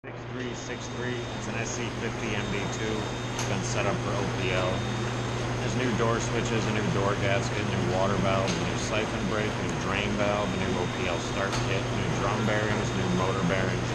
6363. It's an SC50MD2. It's been set up for OPL. There's new door switches, a new door gasket, new water valve, new siphon break, new drain valve, a new OPL start kit, new drum bearings, new motor bearings,